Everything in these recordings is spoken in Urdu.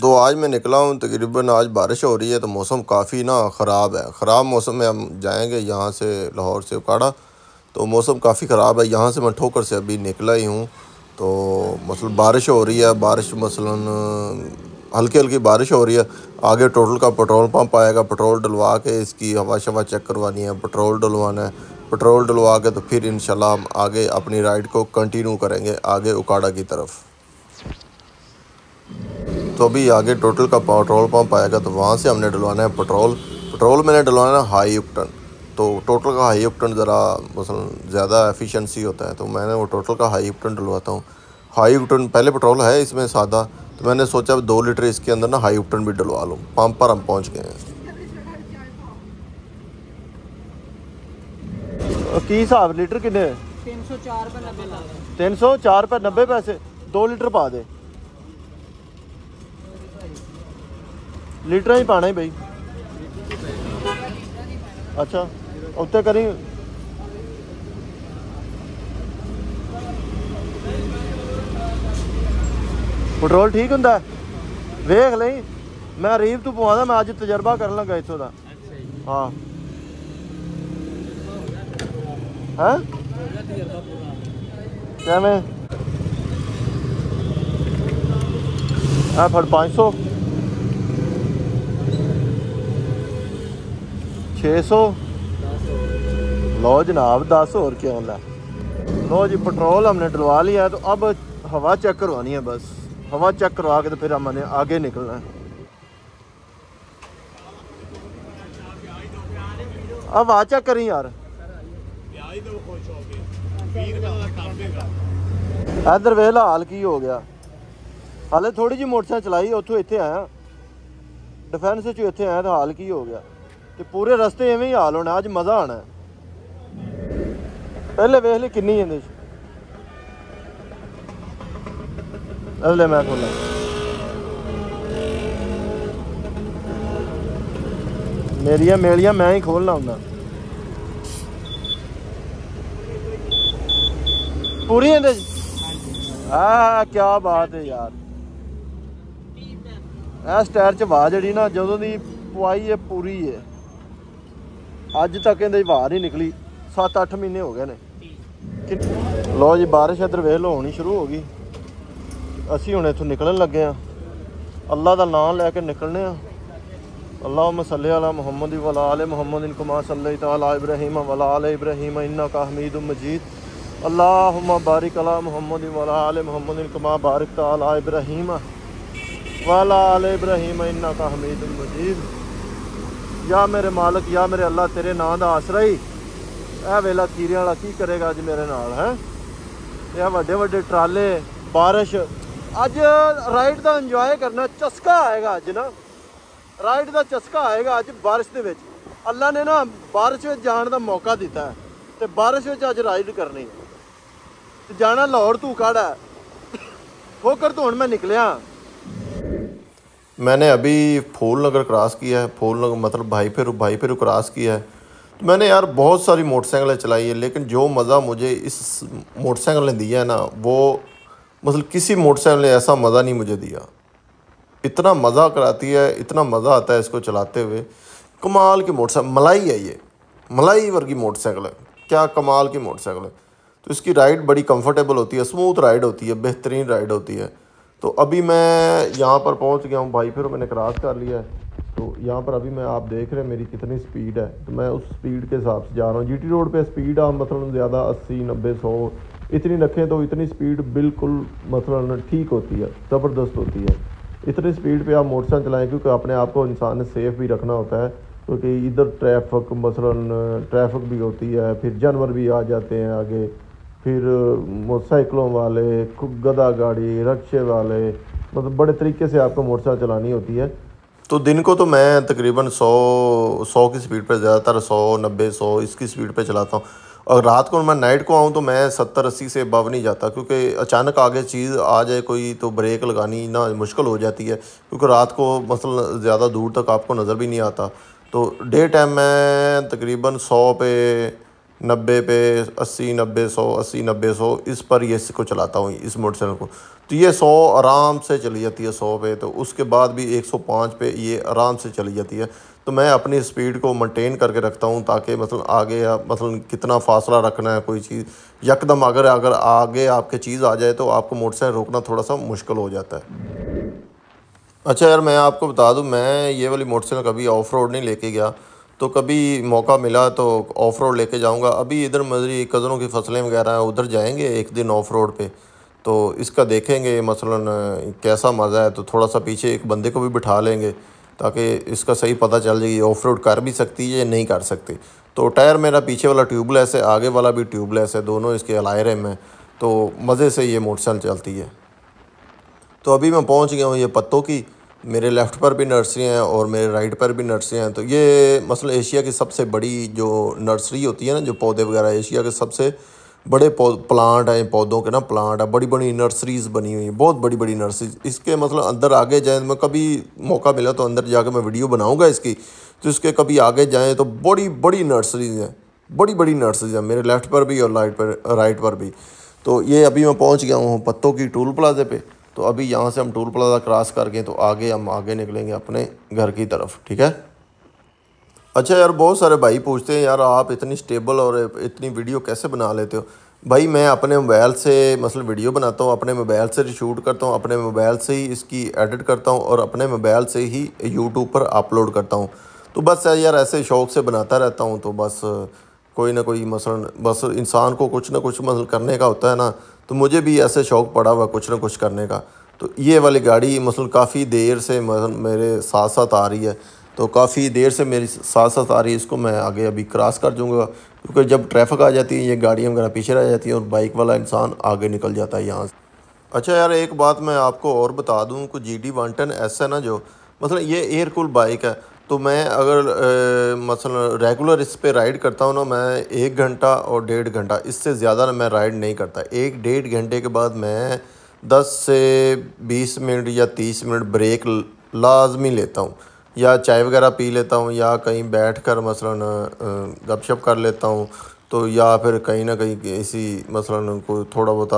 تو آج میں نکلا ہوں، تقریباً آج بارش ہو رہی ہے تو موسم کافی نا خراب ہے۔ خراب موسم میں ہم جائیں گے یہاں سے لاہور سے اکاڑا۔ تو موسم کافی خراب ہے، یہاں سے میں ٹھوکر سے ابھی نکلا ہی ہوں۔ تو مثلا بارش ہو رہی ہے، بارش مثلا ہلکی ہلکی بارش ہو رہی ہے۔ آگے ٹوٹل کا پٹرول پمپ آئے گا، پٹرول ڈلوا کے اس کی ہوا شوا چیک کروانی ہے، پٹرول ڈلوانا ہے۔ پٹرول ڈلوا کے تو پھر انشاءاللہ ہم آگے اپنی رائڈ کو کنٹینیو کریں گے، آگے اکاڑا کی طرف۔ تو ابھی آگے ٹوٹل کا پٹرول پمپ آئے گا تو وہاں سے ہم نے ڈلوانا ہے پٹرول۔ پٹرول میں نے ڈلوانا ہے ہائی اکٹن تو ٹوٹل کا ہائی اکٹن ذرا مثلا زیادہ ایفیشنسی ہوتا ہے تو میں نے وہ ٹوٹل کا ہائی اکٹن ڈلواتا ہوں۔ ہائی اکٹن پہلے پٹرول ہے اس میں سادہ تو میں نے سوچا دو لیٹر اس کے اندر نا ہائی اکٹن بھی ڈلوا لوں۔ پمپ پر ہم پہنچ گئے ہیں۔ کی حساب لیٹر کنے تین سو چار پہ نبے تین سو چار پہ نبے پیسے دو لیٹر پا دے۔ لیٹر ہی پانا ہی بھائی اچھا اتنے کریں پٹرول ٹھیک ہوں ویخ لیں میں ریف تو پوا میں اج تجربہ کر لگا اتوں کا ہاں ہاں کیا میں پھڑ پانچ سو چھ سو لو جناب دس اور کیا ہونا لو جی پٹرول ہم نے ڈلوا لیا ہے تو اب ہوا چیک کروانی ہے بس ہوا چیک کروا کے تو پھر ہم نے آگے نکلنا ہے اب آ چیک کریں یار ادھر ویلا حال کی ہو گیا ہالے تھوڑی جی موٹر سائیکل چلائی اتوں اتنے آیا ڈیفینس اتنے آیا تو حال کی ہو گیا تو پورے رستے ایویں ہی حال ہونا اج مزہ آنا ہے پہلے ویخ لی کنی اندر اگلے میں کھولا میریاں میلیاں میں ہی کھولنا ہوں پوری اندر ہاں کیا بات ہے یار اس ٹائر چ واہ جڑی نا جدوں دی پوائی ہے پوری ہے اج تک اندر واہ نہیں نکلی سات اٹھ مہینے ہو گئے نے لو جی بارش ادھر ویل ہونی شروع ہو گئی اسی ہوں اتوں نکلن لگے ہاں اللہ دا نام لے کے نکلنے ہاں اللہ صلی علی محمد ولا علیہ محمد انکما صلی تعالی ابراہیم ولا علیہ ابراہیم انکا حمید مجید اللہم بارک علی محمد ولا علیہ محمد انکما بارک تعالی ابراہیم ولا علیہ ابراہیم انکا حمید مجید یا میرے مالک یا میرے اللہ تیرے نام دا آسرا ہی اے ویلا کیریاں والا کی کرے گا اج میرے نال ہے یہ وڈے وڈے ٹرالے بارش اج رائڈ دا انجوائے کرنا چسکا آئے گا اج نا رائڈ دا چسکا آئے گا اج بارش دے وچ اللہ نے نا بارش وچ جان دا موقع دیتا ہے تے بارش وچ اج رائڈ کرنی ہے تے جانا لاہور تو کاڑا ہے ٹھوکر تو ہن میں نے ابھی پھول نگر کراس کیا ہے، پھول نگر مطلب بھائی پھر بھائی پھر کراس کیا ہے۔ تو میں نے یار بہت ساری موٹر سائیکلیں چلائی ہیں، لیکن جو مزہ مجھے اس موٹر سائیکل نے دیا ہے نا، وہ مطلب کسی موٹر سائیکل نے ایسا مزہ نہیں مجھے دیا۔ اتنا مزہ کراتی ہے، اتنا مزہ آتا ہے اس کو چلاتے ہوئے۔ کمال کی موٹر سائیکل، ملائی ہے یہ۔ ملائی ورگی موٹر سائیکل ہے۔ کیا کمال کی موٹر سائیکل ہے۔ تو اس کی رائڈ بڑی کمفرٹیبل ہوتی ہے اسموتھ رائڈ ہوتی ہے، بہترین رائڈ ہوتی ہے۔ تو ابھی میں یہاں پر پہنچ گیا ہوں، بھائی پھر میں نے کراس کر لیا ہے۔ تو یہاں پر ابھی میں آپ دیکھ رہے ہیں میری کتنی سپیڈ ہے۔ تو میں اس سپیڈ کے حساب سے جا رہا ہوں۔ جی ٹی روڈ پہ سپیڈ آپ مثلاً زیادہ اسی، نبے، سو، اتنی رکھیں تو اتنی سپیڈ بالکل مثلاً ٹھیک ہوتی ہے، زبردست ہوتی ہے۔ اتنی سپیڈ پہ آپ موٹر سائیکل چلائیں، کیونکہ اپنے آپ کو انسان نے سیف بھی رکھنا ہوتا ہے۔ کیونکہ ادھر ٹریفک مثلاً ٹریفک بھی ہوتی ہے، پھر جانور بھی آ جاتے ہیں آگے۔ پھر موٹر سائیکلوں والے گدا گاڑی، رکشے والے مطلب بڑے طریقے سے آپ کو موٹر سائیکل چلانی ہوتی ہے۔ تو دن کو تو میں تقریباً سو سو کی سپیڈ پہ زیادہ تر سو، نبے، سو اس کی سپیڈ پہ چلاتا ہوں۔ اور رات کو میں نائٹ کو آؤں تو میں ستر اسی سے ابو نہیں جاتا، کیونکہ اچانک آگے چیز آ جائے، کوئی تو بریک لگانی نہ مشکل ہو جاتی ہے۔ کیونکہ رات کو مثلا زیادہ دور تک آپ کو نظر بھی نہیں آتا۔ تو ڈے ٹائم میں تقریباً سو پہ نبے پہ اسی، نبے سو، اسی، نبے سو، اس پر یہ اس کو چلاتا ہوں، اس موٹر سائیکل کو۔ تو یہ سو آرام سے چلی جاتی ہے سو پہ، تو اس کے بعد بھی ایک سو پانچ پہ یہ آرام سے چلی جاتی ہے۔ تو میں اپنی اسپیڈ کو مینٹین کر کے رکھتا ہوں تاکہ مثلا آگے مثلا کتنا فاصلہ رکھنا ہے کوئی چیز۔ یکدم اگر اگر آگے آپ کے چیز آ جائے تو آپ کو موٹر سائیکل روکنا تھوڑا سا مشکل ہو جاتا ہے۔ اچھا یار، میں آپ کو بتا دوں، میں یہ والی موٹر سائیکل کبھی آف روڈ نہیں لے کے گیا۔ تو کبھی موقع ملا تو آف روڈ لے کے جاؤں گا۔ ابھی ادھر مدری کزنوں کی فصلیں وغیرہ ہیں، ادھر جائیں گے ایک دن آف روڈ پہ۔ تو اس کا دیکھیں گے، مثلا کیسا مزہ ہے۔ تو تھوڑا سا پیچھے ایک بندے کو بھی بٹھا لیں گے تاکہ اس کا صحیح پتہ چل جائے گی آف روڈ کر بھی سکتی ہے یا نہیں کر سکتی۔ تو ٹائر میرا پیچھے والا ٹیوب لیس ہے، آگے والا بھی ٹیوب لیس ہے، دونوں اس کے الائرے میں تو مزے سے یہ موٹر سائیکل چلتی ہے۔ تو ابھی میں پہنچ گیا ہوں یہ پتوں کی۔ میرے لیفٹ پر بھی نرسری ہیں اور میرے رائٹ پر بھی نرسری ہیں، تو یہ مثلا ایشیا کی سب سے بڑی جو نرسری ہوتی ہے نا، جو پودے وغیرہ، ایشیا کے سب سے بڑے پلانٹ ہیں، پودوں کے نا پلانٹ ہیں بڑی بڑی نرسریز بنی ہوئی ہیں، بہت بڑی بڑی نرسریز۔ اس کے مطلب اندر آگے جائیں میں کبھی موقع ملا تو اندر جا کے میں ویڈیو بناؤں گا اس کی۔ تو اس کے کبھی آگے جائیں تو بڑی بڑی نرسریز ہیں، بڑی بڑی نرسریز ہیں، میرے لیفٹ پر بھی اور رائٹ پر رائٹ پر بھی۔ تو یہ ابھی میں پہنچ گیا ہوں پتوں کی ٹول پلازے پہ۔ تو ابھی یہاں سے ہم ٹول پلازا کراس کر گئے تو آگے ہم آگے نکلیں گے اپنے گھر کی طرف، ٹھیک ہے؟ اچھا یار، بہت سارے بھائی پوچھتے ہیں یار، آپ اتنی سٹیبل اور اتنی ویڈیو کیسے بنا لیتے ہو؟ بھائی میں اپنے موبائل سے مثلا ویڈیو بناتا ہوں، اپنے موبائل سے شوٹ کرتا ہوں، اپنے موبائل سے ہی اس کی ایڈٹ کرتا ہوں اور اپنے موبائل سے ہی یوٹیوب پر اپلوڈ کرتا ہوں۔ تو بس یار، ایسے شوق سے بناتا رہتا ہوں، تو بس کوئی نہ کوئی مثلا بس انسان کو کچھ نہ کچھ مثلا کرنے کا ہوتا ہے نا، تو مجھے بھی ایسے شوق پڑا ہوا کچھ نہ کچھ کرنے کا۔ تو یہ والی گاڑی مثلا کافی دیر سے مثلا میرے ساتھ ساتھ آ رہی ہے۔ تو کافی دیر سے میری ساتھ ساتھ آ رہی ہے، اس کو میں آگے ابھی کراس کر دوں گا۔ کیونکہ جب ٹریفک آ جاتی ہے، یہ گاڑیاں وغیرہ پیچھے رہ جاتی ہیں اور بائک والا انسان آگے نکل جاتا ہے یہاں سے۔ اچھا یار، ایک بات میں آپ کو اور بتا دوں کہ جی ڈی ون ٹین ہے نا جو، مثلا یہ ایئر کول بائک ہے۔ تو میں اگر مثلا ریگولر اس پہ رائڈ کرتا ہوں نا، میں ایک گھنٹہ اور ڈیڑھ گھنٹہ، اس سے زیادہ میں رائڈ نہیں کرتا۔ ایک ڈیڑھ گھنٹے کے بعد میں دس سے بیس منٹ یا تیس منٹ بریک لازمی لیتا ہوں۔ یا چائے وغیرہ پی لیتا ہوں، یا کہیں بیٹھ کر مثلا گپ شپ کر لیتا ہوں۔ تو یا پھر کہیں نہ کہیں کسی مثلا کوئی تھوڑا بہت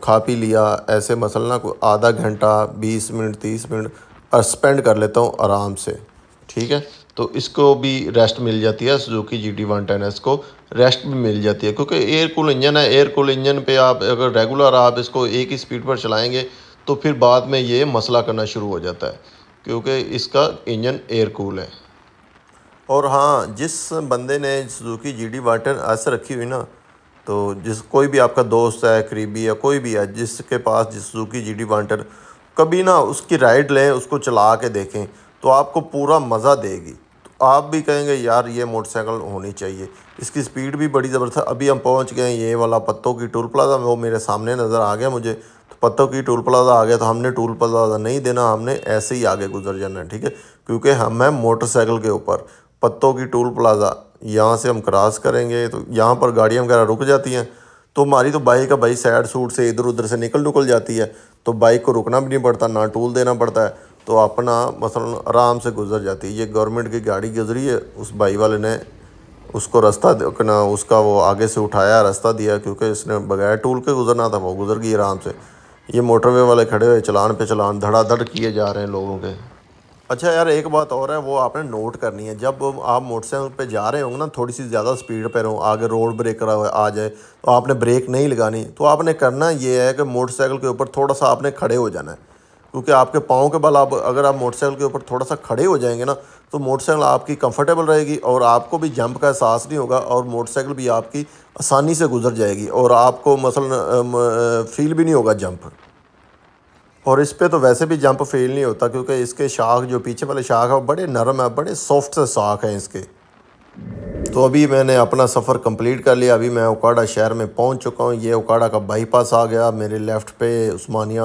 کھا پی لیا، ایسے مثلا کوئی آدھا گھنٹہ، بیس منٹ، تیس منٹ اسپینڈ کر لیتا ہوں آرام سے۔ ٹھیک ہے؟ تو اس کو بھی ریسٹ مل جاتی ہے Suzuki G T one ten S کو ریسٹ بھی مل جاتی ہے۔ کیونکہ ایئر کول انجن ہے ایئر کول انجن پہ آپ اگر ریگولر آپ اس کو ایک ہی اسپیڈ پر چلائیں گے تو پھر بعد میں یہ مسئلہ کرنا شروع ہو جاتا ہے۔ کیونکہ اس کا انجن ایئر کول ہے۔ اور ہاں جس بندے نے Suzuki G D water S رکھی ہوئی نا، تو جس کوئی بھی آپ کا دوست ہے، قریبی ہے کوئی بھی ہے، جس کے پاس جس سزوکی جی ڈی وانٹر کبھی نہ اس کی رائڈ لیں، اس کو چلا کے دیکھیں۔ تو آپ کو پورا مزہ دے گی۔ تو آپ بھی کہیں گے، یار، یہ موٹر سائیکل ہونی چاہیے۔ اس کی سپیڈ بھی بڑی زبردست ابھی ہم پہنچ گئے ہیں، یہ والا پتوں کی ٹول پلازا وہ میرے سامنے نظر آ گیا مجھے۔ تو پتوں کی ٹول پلازا آ گیا تو ہم نے ٹول پلازا نہیں دینا، ہم نے ایسے ہی آگے گزر جانا ہے ٹھیک ہے؟ کیونکہ ہم ہیں موٹر سائیکل کے اوپر۔ پتوں کی ٹول پلازا یہاں سے ہم کراس کریں گے، تو یہاں پر گاڑیاں وغیرہ رک جاتی ہیں۔ تو ہماری تو بائک کا بھائی سائڈ سوٹ سے ادھر ادھر سے نکل نکل جاتی ہے۔ تو بائک کو رکنا بھی نہیں پڑتا، نہ ٹول دینا پڑتا ہے۔ تو اپنا مثلا آرام سے گزر جاتی ہے۔ یہ گورنمنٹ کی گاڑی گزری ہے اس بھائی والے نے اس کو رستہ اس کا وہ آگے سے اٹھایا، رستہ دیا، کیونکہ اس نے بغیر ٹول کے گزرنا تھا، وہ گزر گئی آرام سے۔ یہ موٹر وے والے کھڑے ہوئے، چلان پہ چلان، دھڑا دھڑ کیے جا رہے ہیں لوگوں کے۔ اچھا یار، ایک بات اور ہے، وہ آپ نے نوٹ کرنی ہے۔ جب آپ موٹر سائیکل پہ جا رہے ہوں گے نا، تھوڑی سی زیادہ سپیڈ پہ رہو آگے روڈ بریکر آ جائے، تو آپ نے بریک نہیں لگانی۔ تو آپ نے کرنا یہ ہے کہ موٹر سائیکل کے اوپر تھوڑا سا آپ نے کھڑے ہو جانا ہے۔ کیونکہ آپ کے پاؤں کے بل آپ اگر آپ موٹر سائیکل کے اوپر تھوڑا سا کھڑے ہو جائیں گے نا، تو موٹر سائیکل آپ کی کمفرٹیبل رہے گی اور آپ کو بھی جمپ کا احساس نہیں ہوگا اور موٹر سائیکل بھی آپ کی آسانی سے گزر جائے گی اور آپ کو مثلا فیل بھی نہیں ہوگا جمپ اور اس پہ تو ویسے بھی جمپ فیل نہیں ہوتا کیونکہ اس کے شاخ جو پیچھے والے شاخ ہیں، وہ بڑے نرم ہیں، بڑے سافٹ سے شاخ ہیں اس کے۔ تو ابھی میں نے اپنا سفر کمپلیٹ کر لیا، ابھی میں اوکاڑا شہر میں پہنچ چکا ہوں۔ یہ اوکاڑا کا بائی پاس آ گیا، میرے لیفٹ پہ عثمانیہ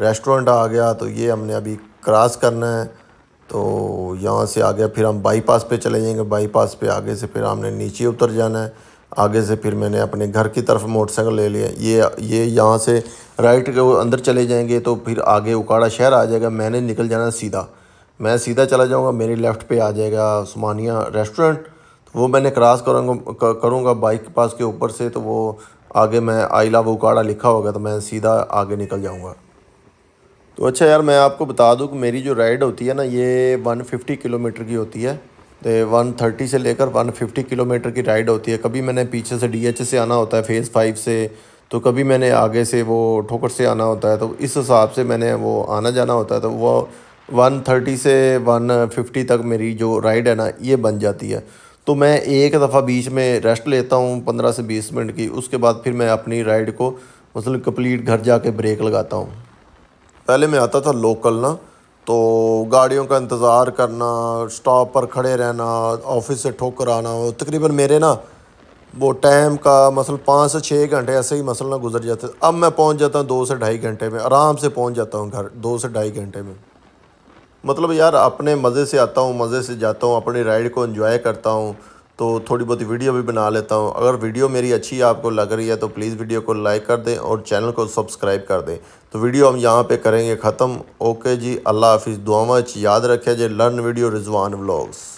ریسٹورنٹ آ گیا تو یہ ہم نے ابھی کراس کرنا ہے، تو یہاں سے آگے پھر ہم بائی پاس پہ چلے جائیں گے۔ بائی پاس پہ آگے سے پھر ہم نے نیچے اتر جانا ہے۔ آگے سے پھر میں نے اپنے گھر کی طرف موٹر سائیکل لے لیا۔ یہ یہ یہاں سے رائٹ کے اندر چلے جائیں گے تو پھر آگے اکاڑا شہر آ جائے گا۔ میں نے نکل جانا سیدھا۔ میں سیدھا چلا جاؤں گا میری لیفٹ پہ آ جائے گا عثمانیہ ریسٹورنٹ۔ وہ میں نے کراس کروں گا کروں گا بائک پاس کے اوپر سے، تو وہ آگے میں آئی لو اوکاڑا لکھا ہوگا، تو میں سیدھا آگے نکل جاؤں گا۔ تو اچھا یار میں آپ کو بتا دوں کہ میری جو رائڈ ہوتی ہے نا، یہ ون ففٹی کلو میٹر کی ہوتی ہے۔ تو ون تھرٹی سے لے کر ون ففٹی کلو میٹر کی رائڈ ہوتی ہے۔ کبھی میں نے پیچھے سے ڈی ایچ سے آنا ہوتا ہے، فیز فائیو سے۔ تو کبھی میں نے آگے سے وہ ٹھوکر سے آنا ہوتا ہے۔ تو اس حساب سے میں نے وہ آنا جانا ہوتا ہے۔ تو وہ ون تھرٹی سے ون ففٹی تک میری جو رائڈ ہے نا، یہ بن جاتی ہے۔ تو میں ایک دفعہ بیچ میں ریسٹ لیتا ہوں پندرہ سے بیس منٹ کی۔ اس کے بعد پھر میں اپنی رائڈ کو مثلا کمپلیٹ گھر جا کے بریک لگاتا ہوں۔ پہلے میں آتا تھا لوکل نا، تو گاڑیوں کا انتظار کرنا سٹاپ پر کھڑے رہنا آفس سے ٹھوکر آنا تقریباً میرے نا وہ ٹائم کا مثلا پانچ سے چھ گھنٹے ایسے ہی مثلا گزر جاتے۔ اب میں پہنچ جاتا ہوں دو سے ڈھائی گھنٹے میں، آرام سے پہنچ جاتا ہوں گھر دو سے ڈھائی گھنٹے میں۔ مطلب یار اپنے مزے سے آتا ہوں، مزے سے جاتا ہوں، اپنی رائڈ کو انجوائے کرتا ہوں۔ تو تھوڑی بہت ویڈیو بھی بنا لیتا ہوں۔ اگر ویڈیو میری اچھی آپ کو لگ رہی ہے تو پلیز ویڈیو کو لائک کر دیں اور چینل کو سبسکرائب کر دیں۔ تو ویڈیو ہم یہاں پہ کریں گے ختم۔ اوکے جی اللہ حافظ۔ دعا یاد رکھے جی لرن ویڈیو رضوان ولاگس